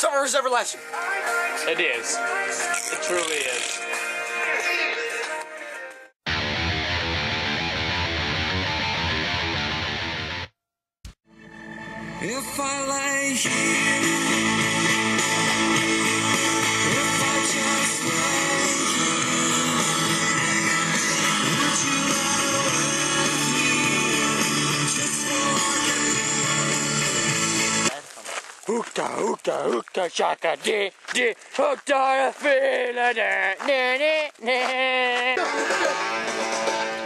Summer is everlasting. It is. It truly is. If I lay Hookah, hookah, shaka, dee, dee, hooked on a feeling, eh, nah, nah, nah.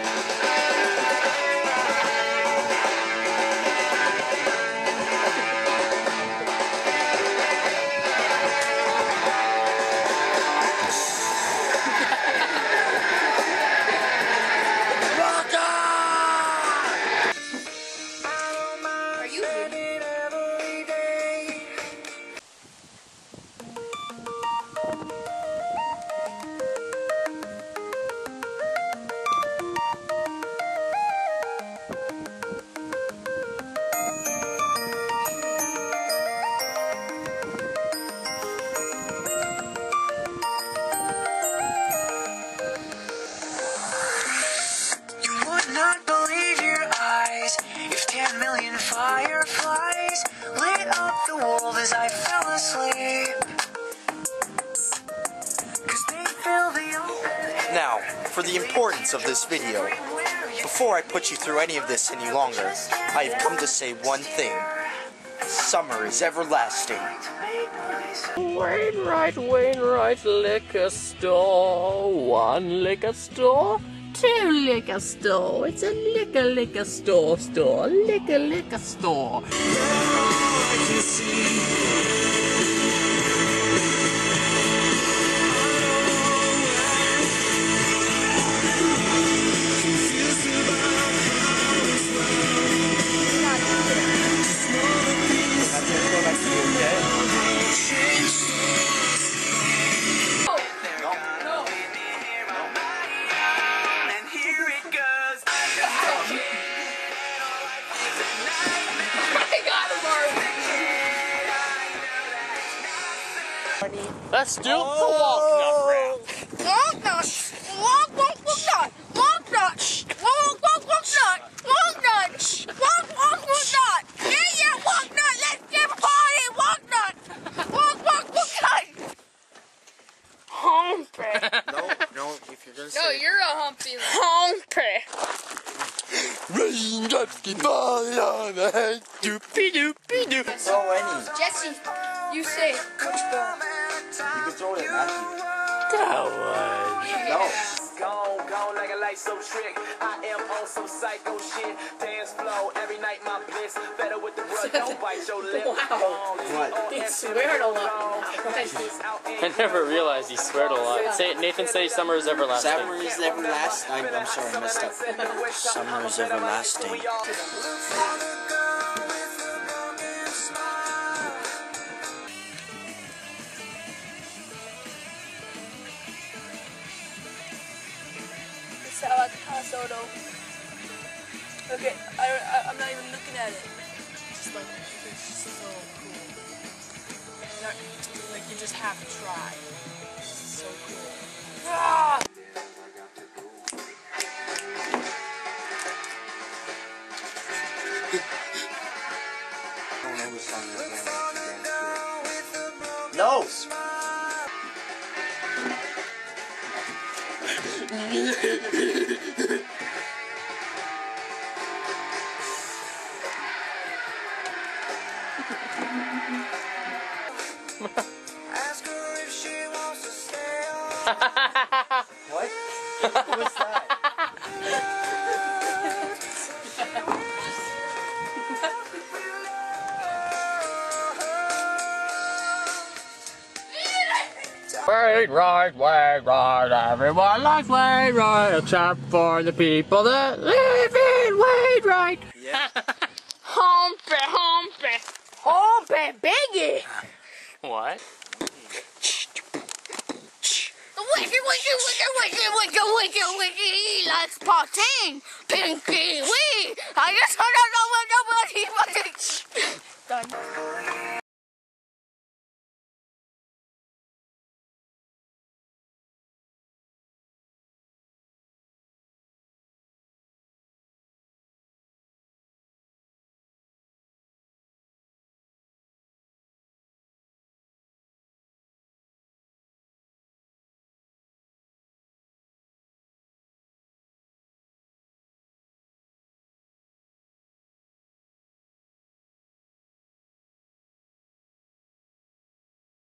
For the importance of this video, before I put you through any of this any longer, I have come to say one thing. Summer is everlasting. Wainwright, Wainwright liquor store. One liquor store, two liquor store. It's a liquor liquor store store. Liquor liquor store. I can see. Let's do the walnut round. Walnut! Walk, walk, walnut! Walnut! Walk, walk, walnut! Walnut! Walk, walk, walnut! Yeah, yeah, walnut! Let's get a party! Walnut! Walk, walk, walnut! Humpy! No, no, if you're gonna say No, you're a humpy. Humpy! Raindrops keep falling on my head. Doopy doopy doo. Throw any. Jesse, you say it. Which ball? You can throw it at Matthew. That one. No. Gone, gone like a light so trick. I am on some psycho shit. Dance flow every night, my bliss. Better with the blood, don't bite your lip. Wow. What? He sweared a lot. I never realized he sweared a lot. Say it, Nathan. Say summer is everlasting. Summer is everlasting. I'm, I'm sorry, I messed up. Summer is everlasting. Soto. Okay, I, I, I'm not even looking at it. Just like, it's just so cool. Not, like, you just have to try. It's so cool. Ah! I on. What? What's that? Wainwright, wait, right, everyone likes Wainwright, except for the people that live in Wainwright. Yeah. Humpy, humpy. Humpy, biggie. What? Wicked, wicked, wicked, wicked, wicked, wicked. He likes partying. Pinky wee. I just don't know what nobody. Done.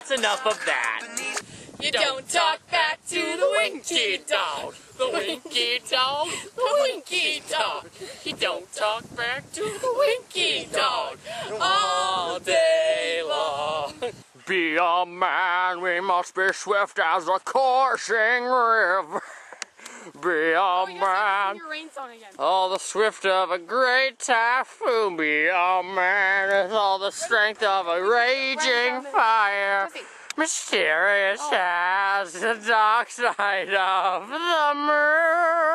That's enough of that. You don't talk back to the winky dog. The winky dog. The winky dog. You don't talk back to the winky dog all day long. Be a man, we must be swift as a coursing river. Be a man. Your rain song again. All the swift of a great typhoon, be a man with all the strength of a raging fire. Mysterious as the dark side of the moon.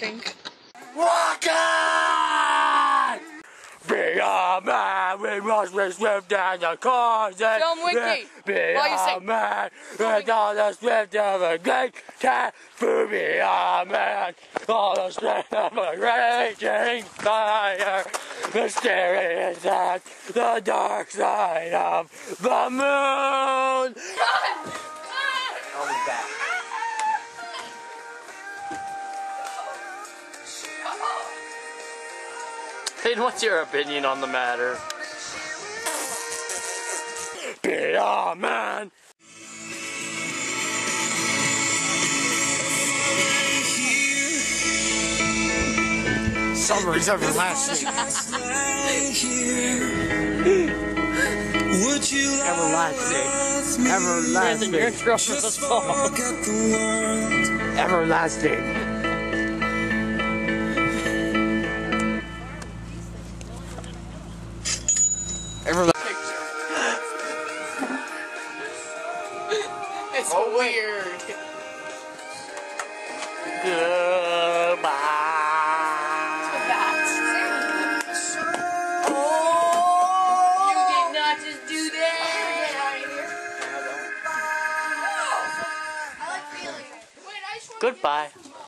Think. Walk on! Be a man, we must be swift as a course. Film Wiki, Be while you a sing. man, with all the swift of a great typhoon. Be a man, all the strength of a raging fire. Mysterious as the dark side of the moon. I'll be back. Hayden, what's your opinion on the matter? Be a man. Summer's everlasting. Would you Everlasting. Brandon, your Everlasting. intro for the song. look at the world? Everlasting. Everlasting. Goodbye.